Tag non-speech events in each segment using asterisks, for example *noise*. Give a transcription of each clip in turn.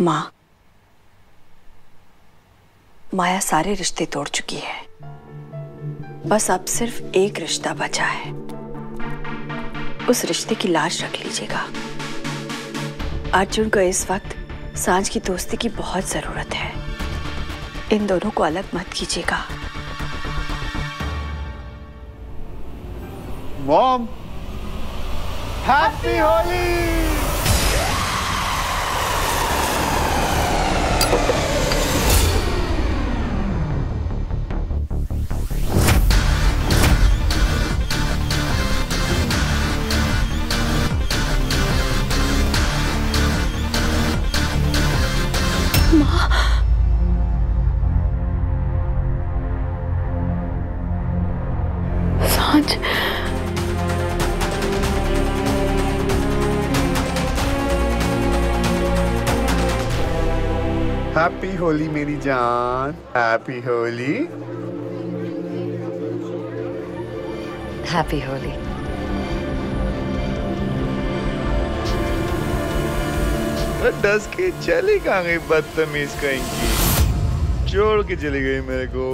माँ, माया सारे रिश्ते तोड़ चुकी है। बस अब सिर्फ़ एक रिश्ता बचा है। उस रिश्ते की लाश रख लीजिएगा। अर्जुन को इस वक्त साँझ की दोस्ती की बहुत ज़रूरत है। इन दोनों को अलग मत कीजिएगा। मॉम हैप्पी होली होली मेरी जान। हैप्पी होली। हैप्पी होली। डस के चली कहाँ गई बदतमीज कहीं की। छोड़ के चली गई मेरे को।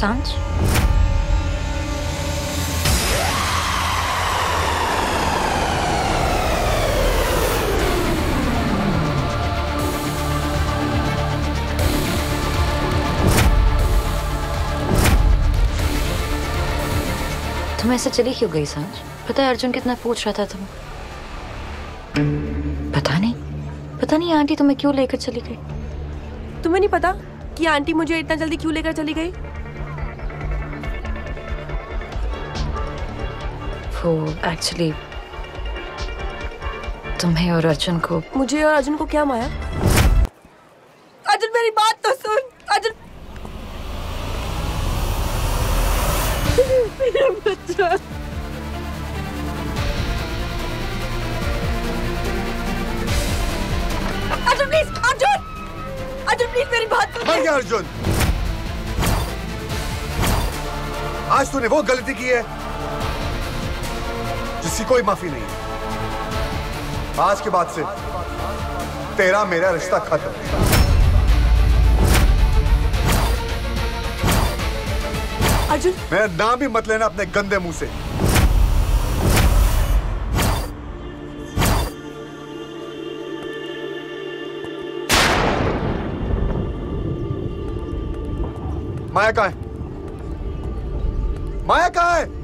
साँझ तुम ऐसे चली क्यों गई साँझ पता है अर्जुन कितना पूछ रहा था तुम। पता नहीं। पता नहीं, आंटी तुम्हें क्यों लेकर चली गई? तुम्हें नहीं पता कि आंटी मुझे इतना जल्दी क्यों लेकर चली गई? वो एक्चुअली तुम्हें और अर्जुन को मुझे और अर्जुन को क्या माया? अर्जुन मेरी बात तो सुन। अर्जुन मेरा बच्चा अर्जुन प्लीज़ अर्जुन! अर्जुन प्लीज़ मेरी बात सुन। मर गया अर्जुन। आज तूने वो गलती की है जिसकी कोई माफ़ी नहीं। आज के बाद से तेरा मेरा रिश्ता खत्म। अर्जुन। मेरा नाम भी मत लेना अपने गंदे मुँह से। माया कहा है? माया कहा है?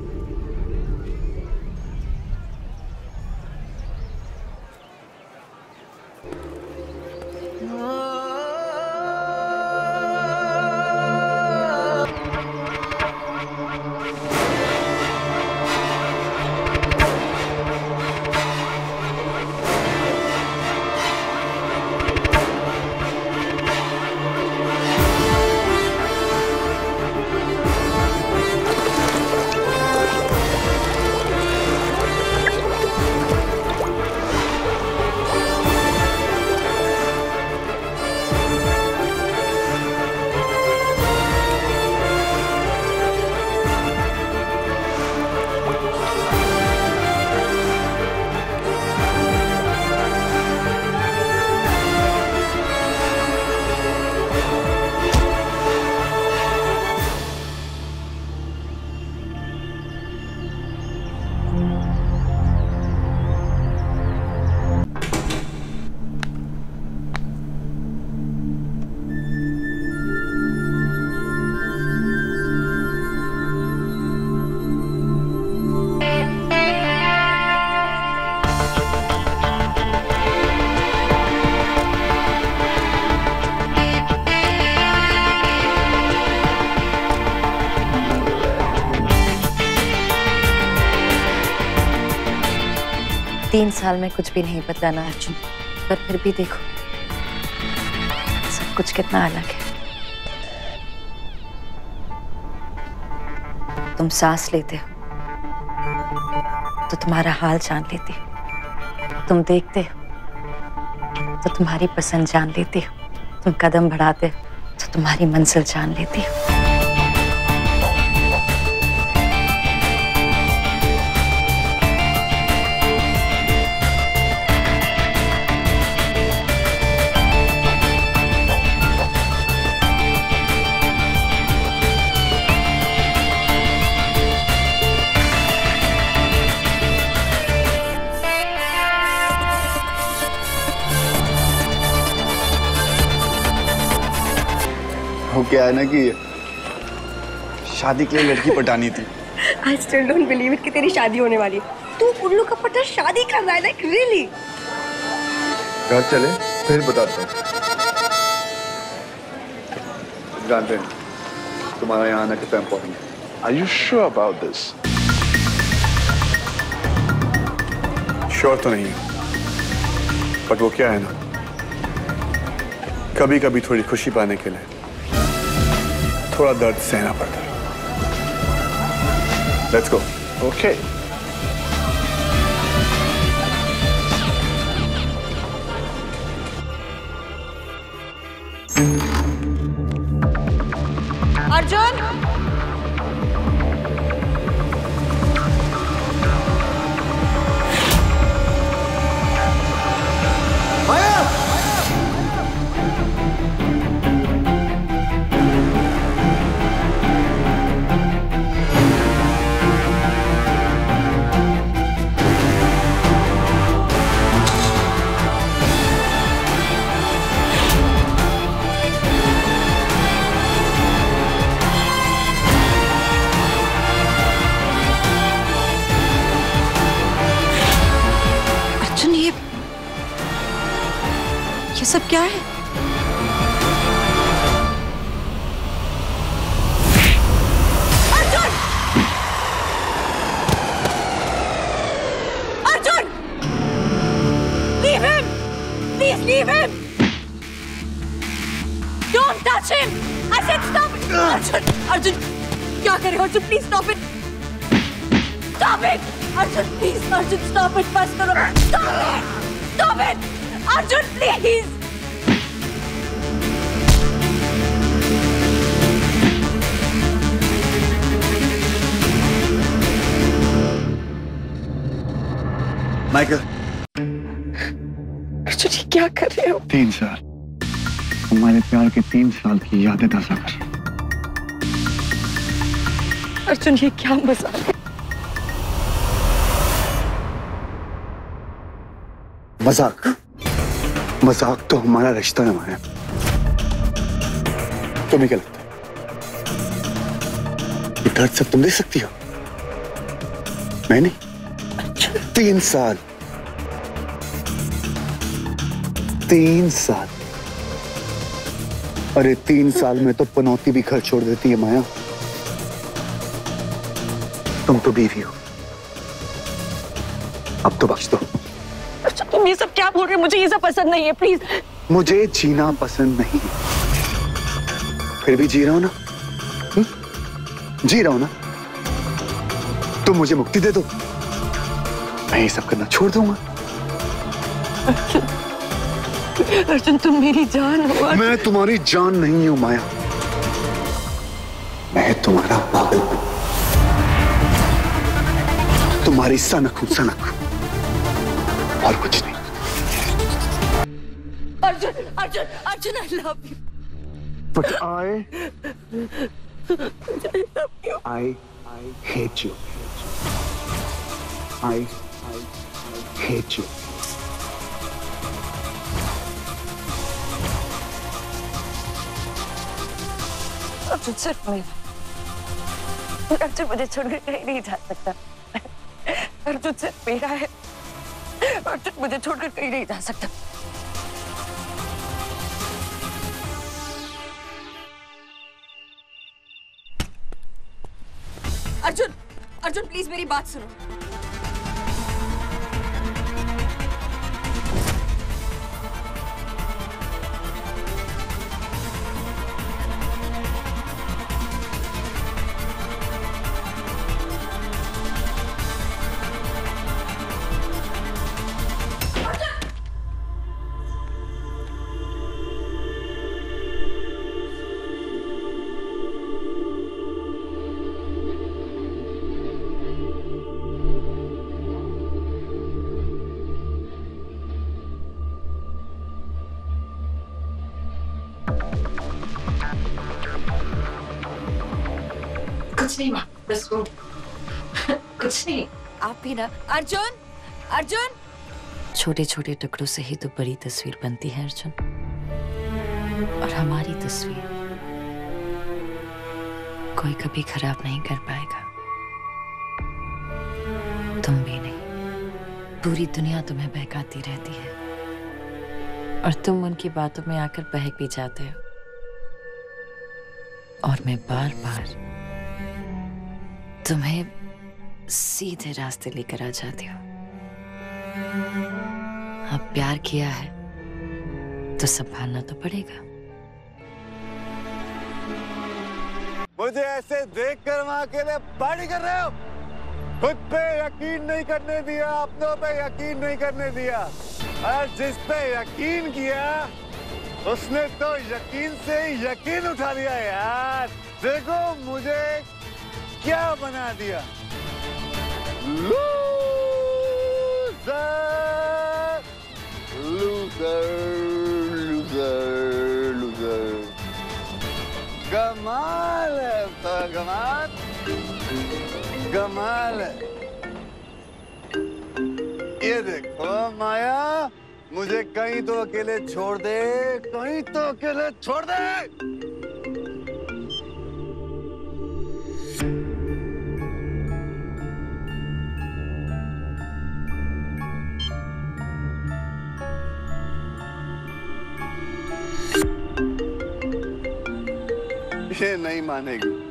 तीन साल में कुछ भी नहीं बदला ना अर्जुन। पर फिर भी देखो, सब कुछ कितना अलग है। तुम सांस लेते हो तो तुम्हारा हाल जान लेती हो। तुम देखते हो तो तुम्हारी पसंद जान लेती हो। तुम कदम बढ़ाते हो तो तुम्हारी मंजिल जान लेती हो। क्या है ना कि शादी के लिए लड़की पटानी थी। I still don't believe it कि तेरी शादी होने वाली है। तू उल्लू का पट्टा शादी कर रहा है लाइक रियली घर चले फिर बताता हूँ। जानते हैं तुम्हारा यहाँ आना कितना इम्पोर्टेंट है। Are you sure about this? Sure तो नहीं बट वो क्या है ना? कभी कभी थोड़ी खुशी पाने के लिए। थोड़ा दर्द सहना पड़ता है। Let's go okay Arjun! Said stop Arjun Arjun क्या कर रहे हो Arjun please stop it Stop it! Arjun, please! Arjun, stop it! बस करो! Stop it! Stop it! Arjun, please! Michael Arjun ये क्या कर रहे हो तीन साल हमारे प्यार के तीन साल की यादें ताज़ा कर। अर्जुन ये क्या मज़ाक है? मज़ाक। मज़ाक तो हमारा रिश्ता है तुम्हें क्या लगता है? ये दर्द सब तुम दे सकती हो। मैं नहीं। तीन साल। तीन साल। अरे तीन साल में तो पनौती भी घर छोड़ देती है माया। तुम तो बीवी हो। अब तो बख्श दो। अर्जुन तुम ये सब क्या बोल रहे हो? मुझे ये सब पसंद नहीं है प्लीज़ मुझे जीना पसंद नहीं फिर भी जी रहा हूँ ना? हुँ? जी रहा हूँ ना? तुम मुझे मुक्ति दे दो। मैं ये सब करना छोड़ दूँगा। *laughs* अर्जुन तुम मेरी जान हो मैं तुम्हारी जान नहीं हूँ माया। मैं तुम्हारा पागल हूँ। तुम्हारी सनक हूँ सनक। और कुछ नहीं। Arjun Arjun Arjun I love you But I, I, I hate you. I, I, hate मेरा अर्जुन मुझे छोड़कर कहीं नहीं जा सकता मेरा है मुझे छोड़कर कहीं नहीं जा सकता अर्जुन अर्जुन प्लीज़ मेरी बात सुनो। कुछ नहीं माँ बस वो। *laughs* कुछ नहीं। आप भी ना, अर्जुन अर्जुन। छोटे छोटे टुकड़ों से ही तो बड़ी तस्वीर बनती है, अर्जुन। और हमारी तस्वीर कोई कभी खराब नहीं कर पाएगा। तुम भी नहीं। पूरी दुनिया तुम्हें बहकाती रहती है। और तुम उनकी बातों में आकर बहक भी जाते हो। और मैं बार बार तुम्हें सीधे रास्ते लेकर आ जाती हूँ। अब प्यार किया है तो संभालना तो पड़ेगा। मुझे ऐसे देख कर वहाँ अकेले पार्टी कर रहे हो? खुद पे यकीन नहीं करने दिया, अपनों पे यकीन नहीं करने दिया। और जिस पे यकीन किया, उसने तो यकीन से यकीन उठा लिया यार। देखो मुझे क्या बना दिया। लूजर लूजर लूजर लूजर कमाल है कमाल कमाल है। ये देखो माया, मुझे कहीं तो अकेले छोड़ दे, कहीं तो अकेले छोड़ दे। ये नहीं मानेगी।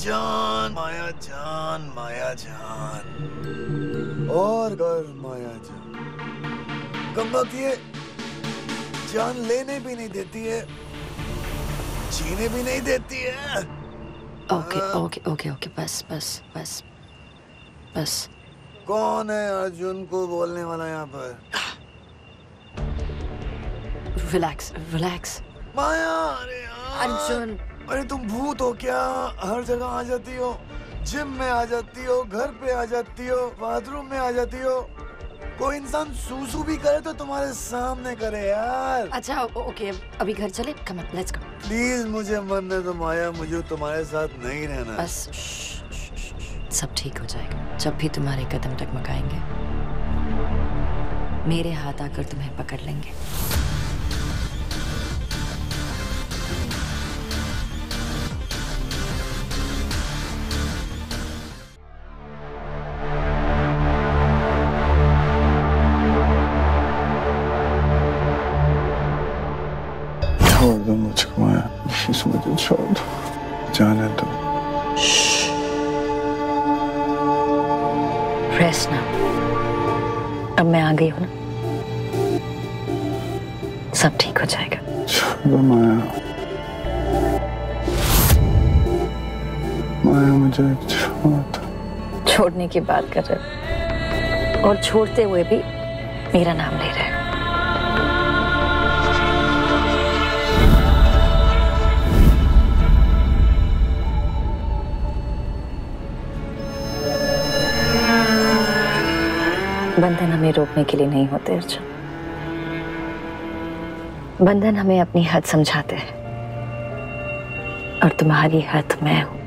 जान माया जान माया जान। और कर माया जान। वक्त ये जान लेने भी नहीं देती है जीने भी नहीं देती है। ओके ओके ओके ओके बस बस बस बस। कौन है अर्जुन को बोलने वाला यहाँ पर? Relax relax. माया अरे अर्जुन। अरे तुम भूत हो क्या? हर जगह आ जाती हो। जिम में आ जाती हो घर पे आ जाती हो बाथरूम में आ जाती हो। कोई इंसान सूसू भी करे तो तुम्हारे सामने करे यार। अच्छा ओके अभी घर चले? कम लेट्स गो प्लीज़ मुझे मरने दो माया मुझे तुम्हारे साथ नहीं रहना। बस सब ठीक हो जाएगा। जब भी तुम्हारे कदम टकमकाएँगे मेरे हाथ आकर तुम्हें पकड़ लेंगे। प्लीज़ मुझे छोड़ दो जाने दो रेस्ट ना अब मैं आ गई हूँ ना। सब ठीक हो जाएगा। छोड़ माया। माया मुझे छोड़ छोड़ने की बात कर रहे हो। और छोड़ते हुए भी मेरा नाम ले रहे हो। बंधन हमें रोकने के लिए नहीं होते अर्जुन। बंधन हमें अपनी हद समझाते हैं। और तुम्हारी हद मैं हूँ।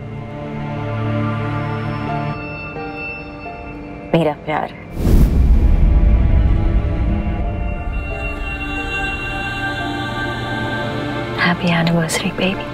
मेरा प्यार है। Anniversary, baby.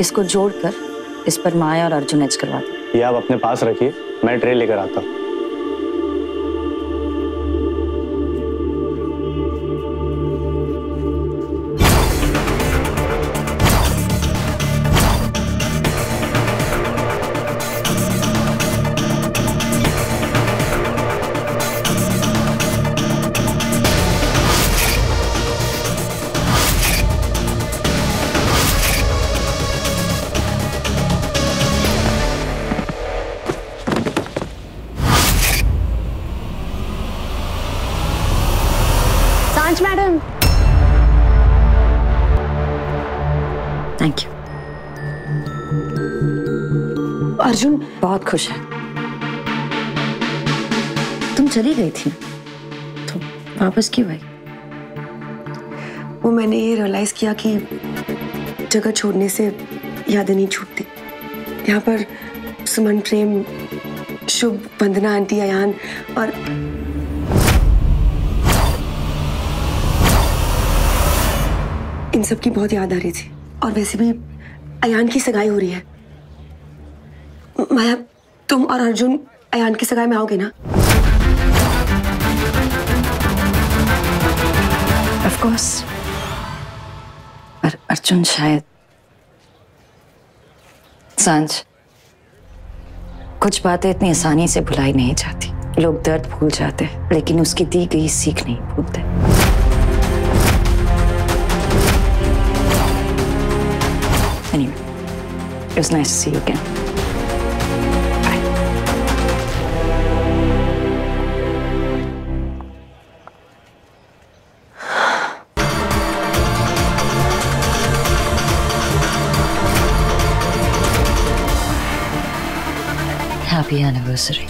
इसको जोड़कर इस पर माया और अर्जुन एच करवा दो। ये आप अपने पास रखिए, मैं ट्रे लेकर आता हूँ। सांच मैडम थैंक यू अर्जुन बहुत खुश है। तुम चली गई थी तो वापस क्यों आई? वो मैंने ये रियलाइज़ किया कि जगह छोड़ने से यादें नहीं छूटती। यहाँ पर सुमन प्रेम शुभ वंदना आंटी अयान और इन सब की बहुत याद आ रही थी। और वैसे भी अयान की सगाई हो रही है। माया, तुम और अर्जुन अयान की सगाई में आओगे ना? ऑफ़ कोर्स पर अर्जुन शायद साँझ, कुछ बातें इतनी आसानी से भुलाई नहीं जाती। लोग दर्द भूल जाते हैं, लेकिन उसकी दी गई सीख नहीं भूलते। Anyway, it was nice to see you again. Bye. Happy anniversary.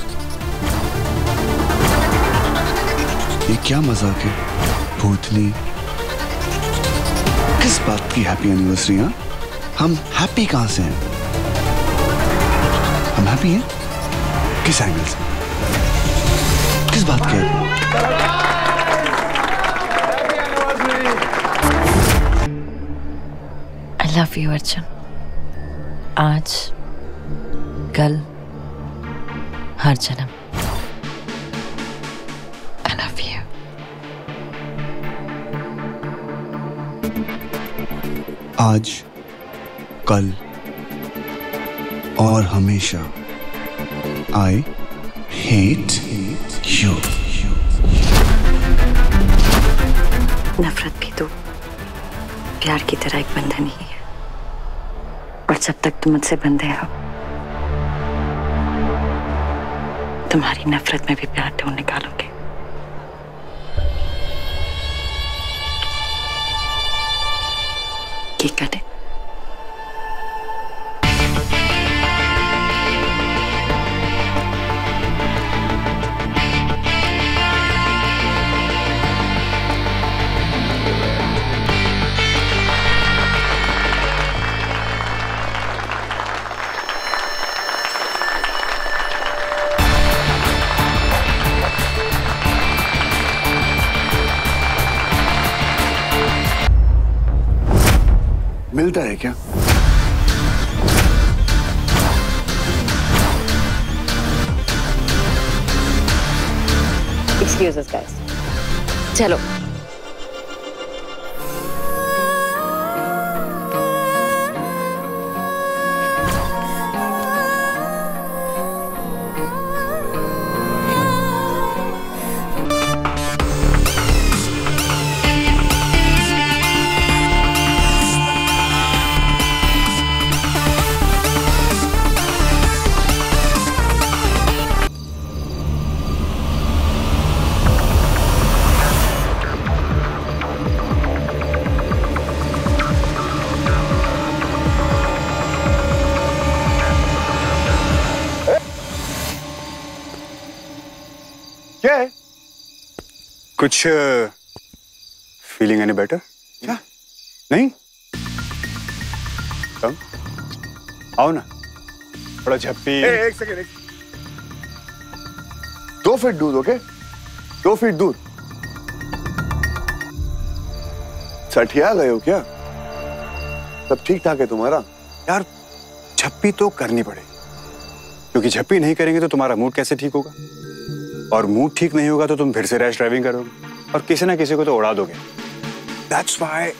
ये क्या मज़ाक है भूतनी किस बात की हैप्पी एनिवर्सरी हाँ हम हैप्पी कहाँ से हैं? हम हैप्पी हैं? किस एंगल से? किस बात के? I love अर्जुन आज कल हर जन्म. आज कल और हमेशा। आई हेट यू नफरत भी तो प्यार की तरह एक बंधन ही है। और जब तक तुम मुझसे बंधे हो, तुम्हारी नफरत में भी प्यार ढूंढ निकालोगे। की करे। मिलता है क्या? एक्सक्यूज चलो। कुछ फीलिंग एनी बेटर क्या? नहीं। कम। आओ ना। थोड़ा झप्पी एक सेकेंड एक दो फीट दूध ओके दो फीट दूध सठिया गए हो क्या? सब ठीक ठाक है तुम्हारा? यार झप्पी तो करनी पड़ेगी। क्योंकि झप्पी नहीं करेंगे तो तुम्हारा मूड कैसे ठीक होगा? और मूड ठीक नहीं होगा तो तुम फिर से रैश ड्राइविंग करोगे और किसी ना किसी को तो उड़ा दोगे। That's why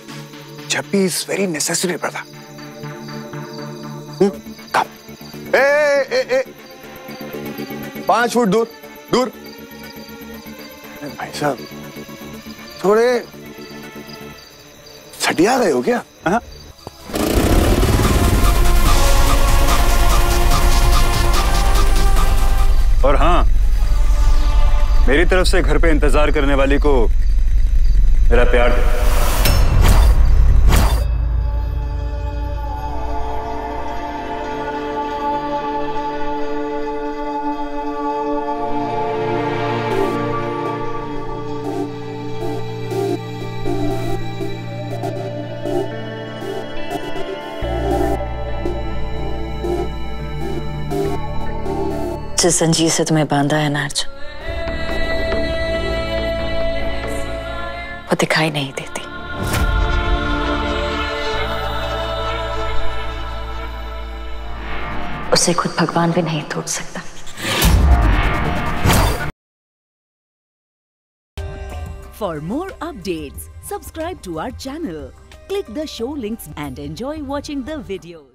झप्पी is very necessary brother come. ए ए ए पाँच फुट दूर दूर। भाई साहब थोड़े सटिया गए हो क्या? हाँ? और हाँ मेरी तरफ़ से घर पे इंतज़ार करने वाली को मेरा प्यार दे। जिस जंजीर से तुम्हें बांधा है ना और दिखाई नहीं देती। उसे खुद भगवान भी नहीं तोड़ सकता। For more update subscribe to our channel click the show links and enjoy watching the video